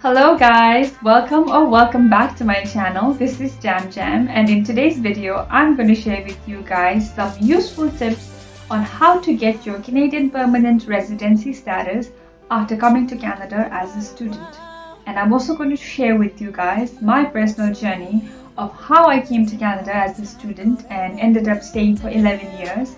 Hello guys, welcome or welcome back to my channel. This is Jam Jam and in today's video I'm going to share with you guys some useful tips on how to get your Canadian permanent residency status after coming to Canada as a student. And I'm also going to share with you guys my personal journey of how I came to Canada as a student and ended up staying for 11 years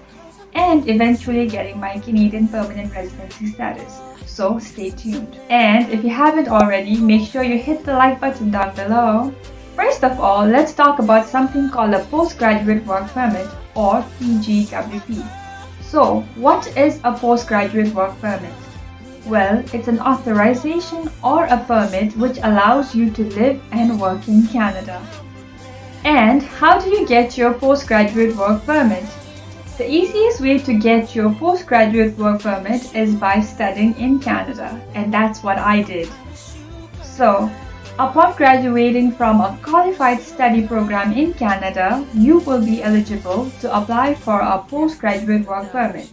and eventually getting my Canadian permanent residency status. So stay tuned. And if you haven't already, make sure you hit the like button down below. First of all, let's talk about something called a postgraduate work permit or PGWP. So, what is a postgraduate work permit? Well, it's an authorization or a permit which allows you to live and work in Canada. And how do you get your postgraduate work permit? The easiest way to get your postgraduate work permit is by studying in Canada, and that's what I did. So, Upon graduating from a qualified study program in Canada, you will be eligible to apply for a postgraduate work permit.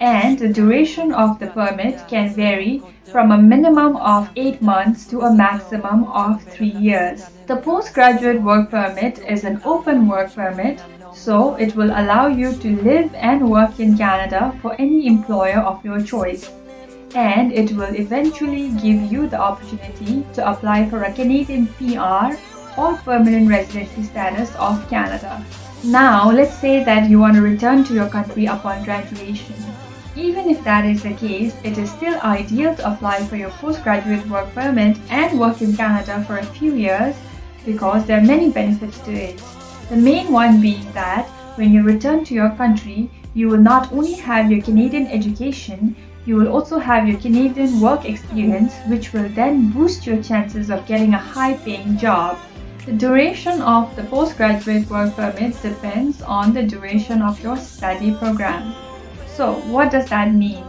And the duration of the permit can vary from a minimum of 8 months to a maximum of 3 years. The postgraduate work permit is an open work permit, so it will allow you to live and work in Canada for any employer of your choice and it will eventually give you the opportunity to apply for a Canadian PR or permanent residency status of Canada. Now, let's say that you want to return to your country upon graduation. Even if that is the case, it is still ideal to apply for your postgraduate work permit and work in Canada for a few years because there are many benefits to it. The main one being that when you return to your country, you will not only have your Canadian education, you will also have your Canadian work experience, which will then boost your chances of getting a high paying job. The duration of the postgraduate work permit depends on the duration of your study program. So, what does that mean?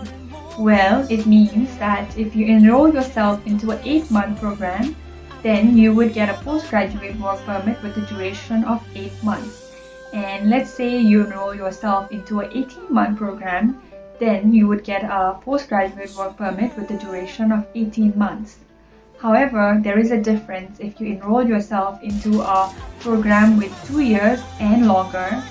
Well, it means that if you enroll yourself into an 8 month program, then you would get a postgraduate work permit with a duration of 8 months. And let's say you enroll yourself into an 18 month program, then you would get a postgraduate work permit with a duration of 18 months. However, there is a difference if you enroll yourself into a program with two years and longer.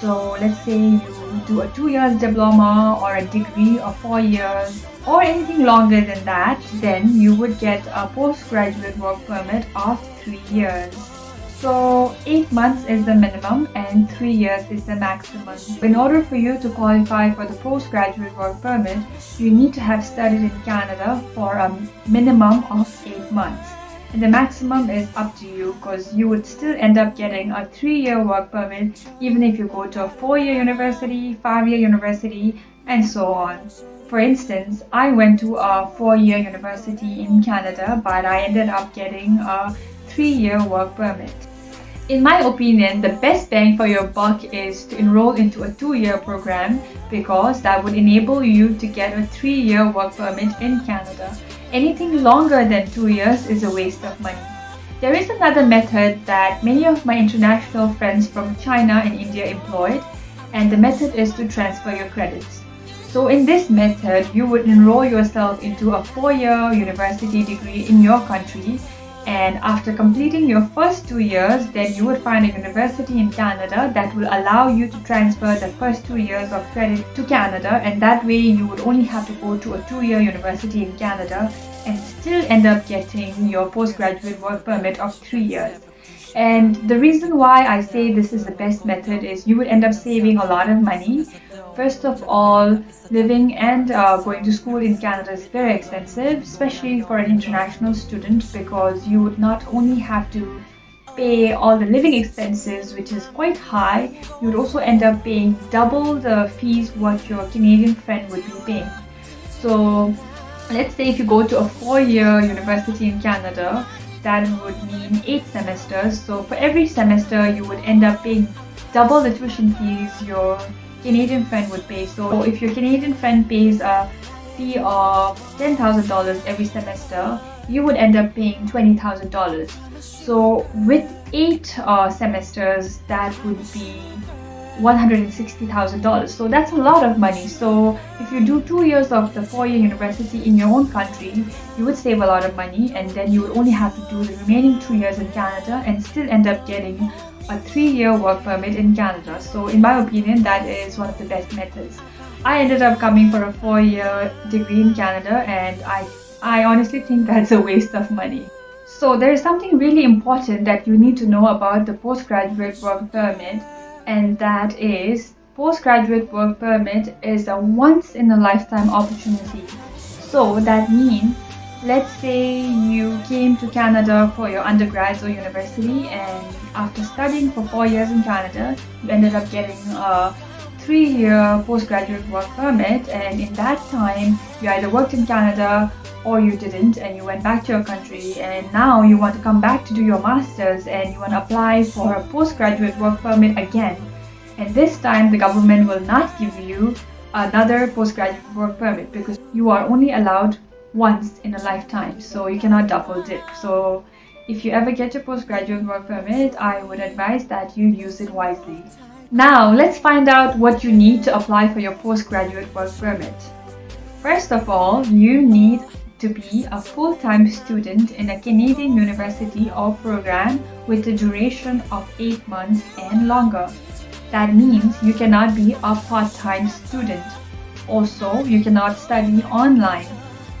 So let's say you do a two years diploma or a degree of four years or anything longer than that, then you would get a postgraduate work permit of three years. So 8 months is the minimum and 3 years is the maximum. In order for you to qualify for the postgraduate work permit, you need to have studied in Canada for a minimum of 8 months. And the maximum is up to you because you would still end up getting a 3-year work permit even if you go to a 4-year university, 5-year university and so on. For instance, I went to a 4-year university in Canada but I ended up getting a 3-year work permit. In my opinion, the best bang for your buck is to enroll into a two-year program because that would enable you to get a three-year work permit in Canada. Anything longer than two years is a waste of money. There is another method that many of my international friends from China and India employed, and the method is to transfer your credits. So in this method, you would enroll yourself into a four-year university degree in your country and after completing your first two years then you would find a university in Canada that will allow you to transfer the first two years of credit to Canada and that way you would only have to go to a two-year university in Canada and still end up getting your postgraduate work permit of three years. And the reason why I say this is the best method is you would end up saving a lot of money First of all, living and uh, going to school in Canada is very expensive, especially for an international student because you would not only have to pay all the living expenses, which is quite high, you would also end up paying double the fees what your Canadian friend would be paying. So let's say if you go to a four-year university in Canada, that would mean eight semesters. So for every semester, you would end up paying double the tuition fees your Canadian friend would pay. So if your Canadian friend pays a fee of $10,000 every semester, you would end up paying $20,000. So with eight uh, semesters, that would be $160,000. So that's a lot of money. So if you do two years of the four-year university in your own country, you would save a lot of money and then you would only have to do the remaining two years in Canada and still end up getting a three-year work permit in Canada. So in my opinion, that is one of the best methods. I ended up coming for a four-year degree in Canada and I, I honestly think that's a waste of money. So there is something really important that you need to know about the postgraduate work permit and that is postgraduate work permit is a once in a lifetime opportunity. So that means let's say you came to Canada for your undergrad or university and after studying for four years in Canada you ended up getting a three-year postgraduate work permit and in that time you either worked in Canada or you didn't and you went back to your country and now you want to come back to do your masters and you want to apply for a postgraduate work permit again. And this time the government will not give you another postgraduate work permit because you are only allowed once in a lifetime so you cannot double dip so if you ever get your postgraduate work permit I would advise that you use it wisely now let's find out what you need to apply for your postgraduate work permit First of all, you need to be a full-time student in a Canadian university or program with a duration of 8 months and longer. That means you cannot be a part-time student. Also, you cannot study online.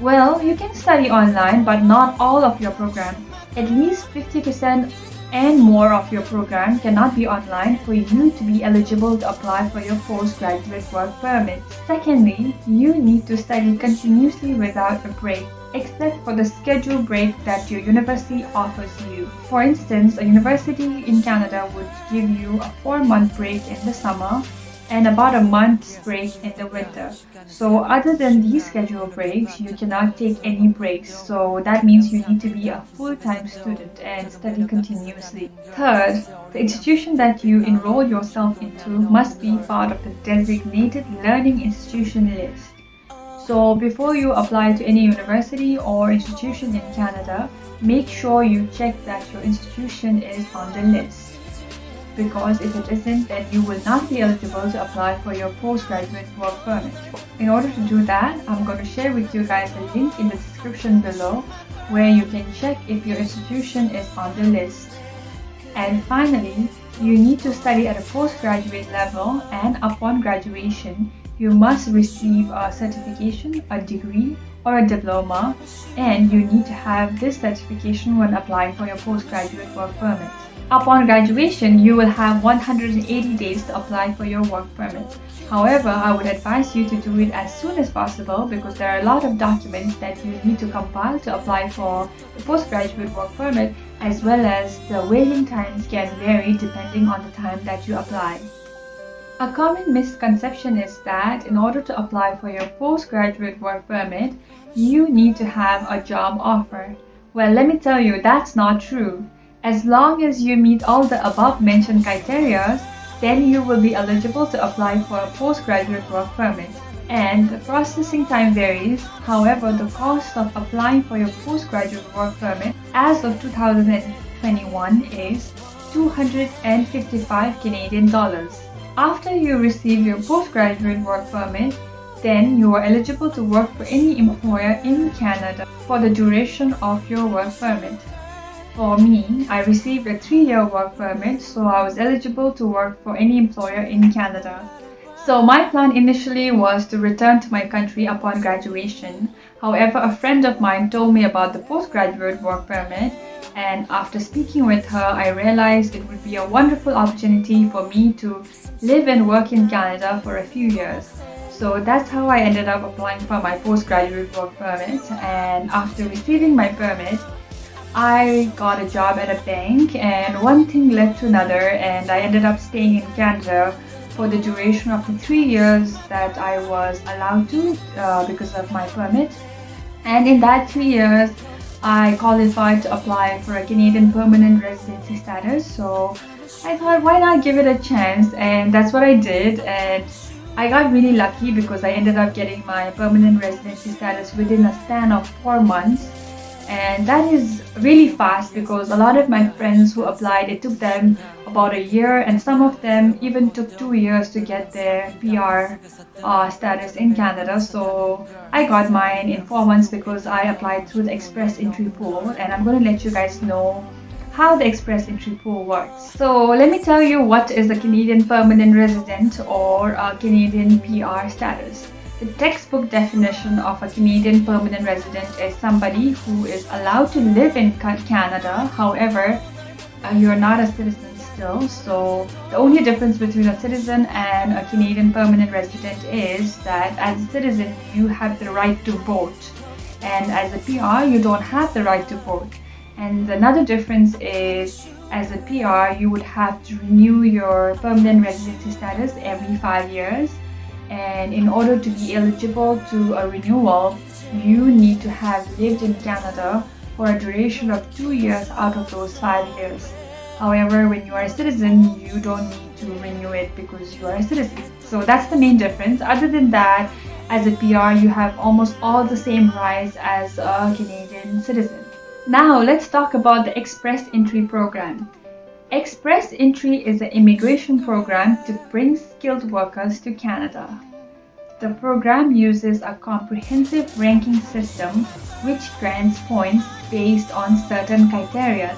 Well, you can study online but not all of your program. At least 50% and more of your program cannot be online for you to be eligible to apply for your postgraduate work permit. Secondly, you need to study continuously without a break except for the scheduled break that your university offers you. For instance, a university in Canada would give you a 4-month break in the summer and about a month's break in the winter. So other than these scheduled breaks, you cannot take any breaks. So that means you need to be a full-time student and study continuously. Third, the institution that you enroll yourself into must be part of the designated learning institution list. So before you apply to any university or institution in Canada, make sure you check that your institution is on the list because if it isn't, then you will not be eligible to apply for your postgraduate work permit. In order to do that, I'm going to share with you guys a link in the description below where you can check if your institution is on the list. And finally, you need to study at a postgraduate level and upon graduation, you must receive a certification, a degree, or a diploma, and you need to have this certification when applying for your postgraduate work permit. Upon graduation, you will have 180 days to apply for your work permit. However, I would advise you to do it as soon as possible because there are a lot of documents that you need to compile to apply for the postgraduate work permit as well as the waiting times can vary depending on the time that you apply. A common misconception is that in order to apply for your postgraduate work permit, you need to have a job offer. Well, let me tell you, that's not true. As long as you meet all the above mentioned criteria, then you will be eligible to apply for a postgraduate work permit. And the processing time varies, however, the cost of applying for your postgraduate work permit as of 2021 is 255 Canadian dollars. After you receive your postgraduate work permit, then you are eligible to work for any employer in Canada for the duration of your work permit. For me, I received a three-year work permit, so I was eligible to work for any employer in Canada. So my plan initially was to return to my country upon graduation. However, a friend of mine told me about the postgraduate work permit and after speaking with her, I realized it would be a wonderful opportunity for me to live and work in Canada for a few years. So that's how I ended up applying for my postgraduate work permit and after receiving my permit, I got a job at a bank and one thing led to another and I ended up staying in Canada for the duration of the three years that I was allowed to uh, because of my permit. And in that three years, I qualified to apply for a Canadian permanent residency status. So I thought, why not give it a chance? And that's what I did. And I got really lucky because I ended up getting my permanent residency status within a span of four months and that is really fast because a lot of my friends who applied it took them about a year and some of them even took two years to get their PR uh, status in Canada so I got mine in four months because I applied through the express entry pool and I'm going to let you guys know how the express entry pool works. So let me tell you what is a Canadian permanent resident or a Canadian PR status. The textbook definition of a Canadian permanent resident is somebody who is allowed to live in Canada, however, uh, you're not a citizen still. So the only difference between a citizen and a Canadian permanent resident is that as a citizen, you have the right to vote. And as a PR, you don't have the right to vote. And another difference is as a PR, you would have to renew your permanent residency status every five years and in order to be eligible to a renewal, you need to have lived in Canada for a duration of two years out of those five years. However, when you are a citizen, you don't need to renew it because you are a citizen. So that's the main difference. Other than that, as a PR, you have almost all the same rights as a Canadian citizen. Now, let's talk about the Express Entry Program. Express Entry is an immigration program to bring skilled workers to Canada. The program uses a comprehensive ranking system which grants points based on certain criteria.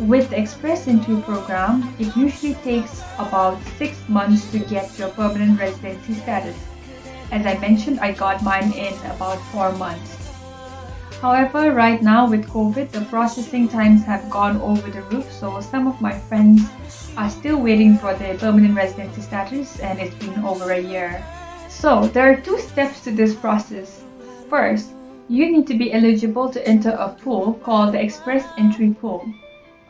With the Express Entry program, it usually takes about 6 months to get your permanent residency status. As I mentioned, I got mine in about 4 months. However, right now with COVID, the processing times have gone over the roof, so some of my friends are still waiting for their permanent residency status and it's been over a year. So, there are two steps to this process. First, you need to be eligible to enter a pool called the Express Entry Pool.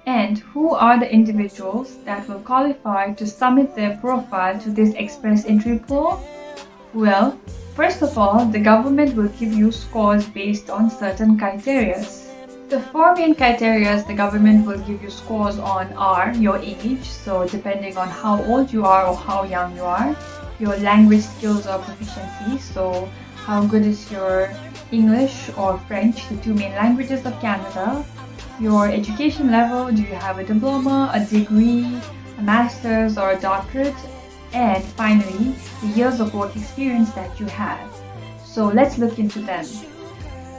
And who are the individuals that will qualify to submit their profile to this Express Entry Pool? Well, First of all, the government will give you scores based on certain criteria. The four main criteria the government will give you scores on are your age, so depending on how old you are or how young you are, your language skills or proficiency, so how good is your English or French, the two main languages of Canada, your education level, do you have a diploma, a degree, a master's or a doctorate, and finally, the years of work experience that you have. So let's look into them.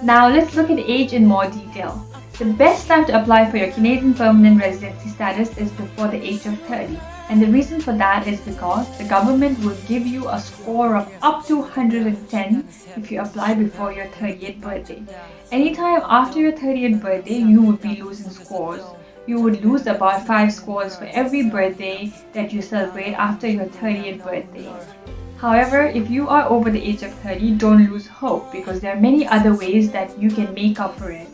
Now let's look at age in more detail. The best time to apply for your Canadian permanent residency status is before the age of 30. And the reason for that is because the government will give you a score of up to 110 if you apply before your 30th birthday. Anytime after your 30th birthday, you would be losing scores you would lose about 5 scores for every birthday that you celebrate after your 30th birthday. However, if you are over the age of 30, don't lose hope because there are many other ways that you can make up for it.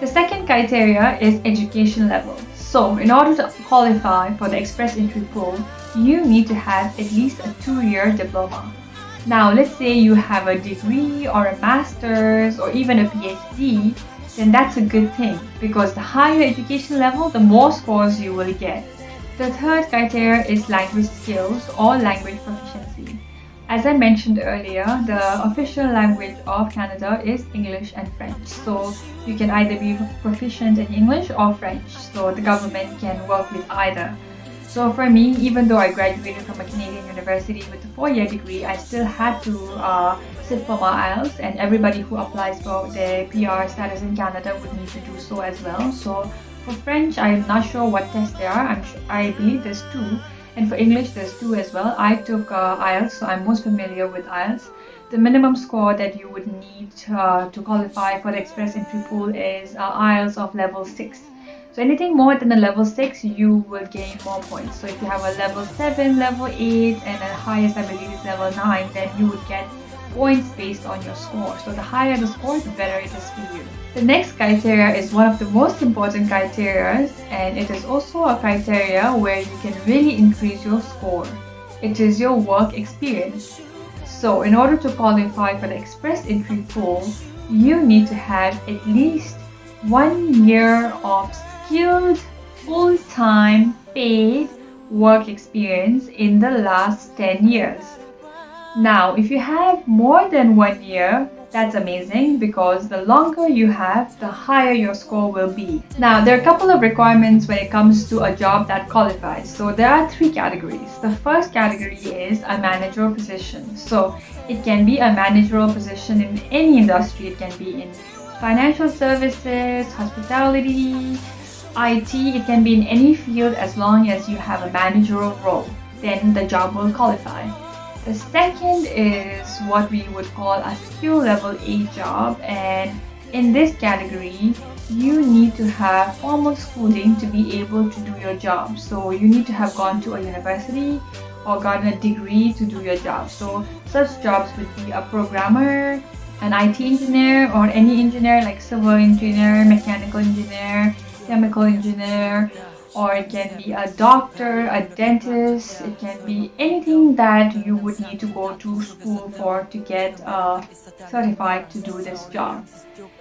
The second criteria is education level. So, in order to qualify for the Express Entry Pool, you need to have at least a two-year diploma. Now, let's say you have a degree or a master's or even a PhD, then that's a good thing because the higher education level, the more scores you will get. The third criteria is language skills or language proficiency. As I mentioned earlier, the official language of Canada is English and French. So you can either be proficient in English or French. So the government can work with either. So for me, even though I graduated from a Canadian university with a four-year degree, I still had to uh, for IELTS and everybody who applies for the PR status in Canada would need to do so as well. So for French, I'm not sure what tests there are. I'm sure, I believe there's two. And for English, there's two as well. I took uh, IELTS, so I'm most familiar with IELTS. The minimum score that you would need uh, to qualify for the Express Entry Pool is uh, IELTS of level 6. So anything more than a level 6, you will gain more points. So if you have a level 7, level 8, and the highest I believe is level 9, then you would get points based on your score. So the higher the score, the better it is for you. The next criteria is one of the most important criteria and it is also a criteria where you can really increase your score. It is your work experience. So in order to qualify for the express entry pool, you need to have at least one year of skilled, full-time, paid work experience in the last 10 years. Now, if you have more than one year, that's amazing because the longer you have, the higher your score will be. Now, there are a couple of requirements when it comes to a job that qualifies. So there are three categories. The first category is a managerial position. So it can be a managerial position in any industry. It can be in financial services, hospitality, IT. It can be in any field as long as you have a managerial role. Then the job will qualify. The second is what we would call a skill level A job and in this category you need to have formal schooling to be able to do your job. So you need to have gone to a university or gotten a degree to do your job. So such jobs would be a programmer, an IT engineer or any engineer like civil engineer, mechanical engineer, chemical engineer, or it can be a doctor, a dentist, it can be anything that you would need to go to school for to get uh, certified to do this job.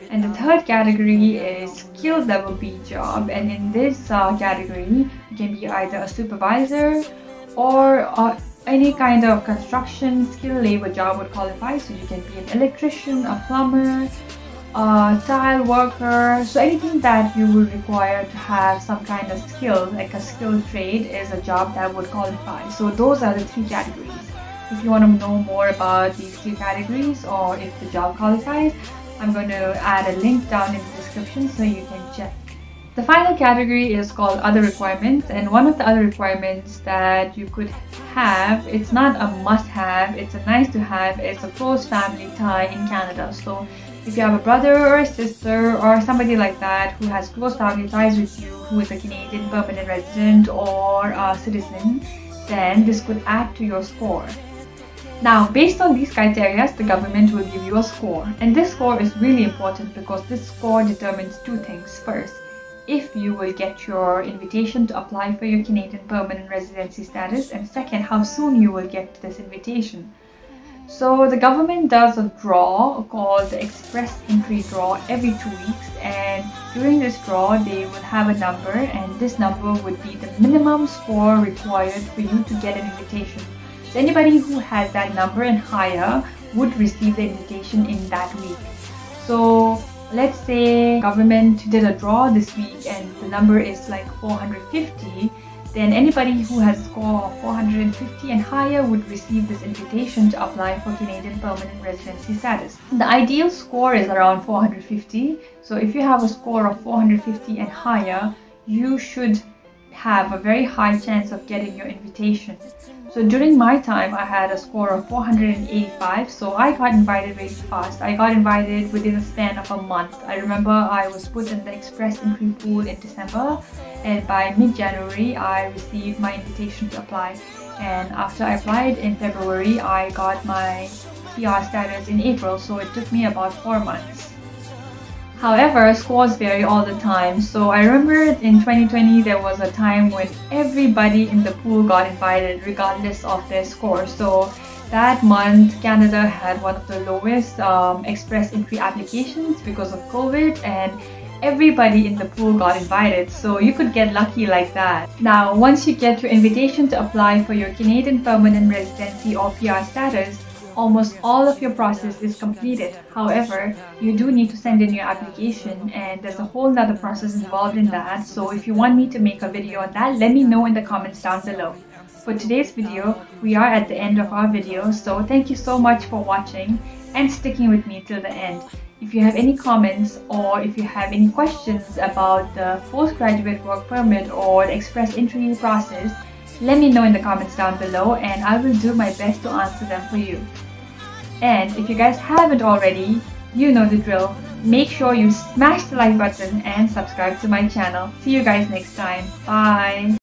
And the third category is skill level B job and in this uh, category you can be either a supervisor or uh, any kind of construction skill labor job would qualify so you can be an electrician, a plumber, uh, tile worker. So anything that you would require to have some kind of skill like a skilled trade is a job that would qualify. So those are the three categories. If you want to know more about these three categories or if the job qualifies I'm going to add a link down in the description so you can check. The final category is called other requirements and one of the other requirements that you could have, it's not a must have, it's a nice to have, it's a close family tie in Canada. So if you have a brother or a sister or somebody like that who has close family ties with you, who is a Canadian permanent resident or a citizen, then this could add to your score. Now, based on these criteria, the government will give you a score. And this score is really important because this score determines two things. First, if you will get your invitation to apply for your Canadian permanent residency status, and second, how soon you will get this invitation. So the government does a draw called the Express Entry Draw every two weeks and during this draw they would have a number and this number would be the minimum score required for you to get an invitation. So anybody who has that number and higher would receive the invitation in that week. So let's say government did a draw this week and the number is like 450 then anybody who has score of 450 and higher would receive this invitation to apply for Canadian permanent residency status. The ideal score is around 450. So if you have a score of 450 and higher, you should have a very high chance of getting your invitation. So during my time, I had a score of 485, so I got invited very fast. I got invited within a span of a month. I remember I was put in the express entry pool in December, and by mid-January, I received my invitation to apply. And after I applied in February, I got my PR status in April, so it took me about four months. However, scores vary all the time. So I remember in 2020 there was a time when everybody in the pool got invited regardless of their score. So that month Canada had one of the lowest um, express entry applications because of COVID and everybody in the pool got invited so you could get lucky like that. Now once you get your invitation to apply for your Canadian permanent residency or PR status almost all of your process is completed. However, you do need to send in your application and there's a whole other process involved in that. So if you want me to make a video on that, let me know in the comments down below. For today's video, we are at the end of our video. So thank you so much for watching and sticking with me till the end. If you have any comments or if you have any questions about the postgraduate work permit or the express entry process, let me know in the comments down below and I will do my best to answer them for you. And if you guys haven't already, you know the drill. Make sure you smash the like button and subscribe to my channel. See you guys next time. Bye!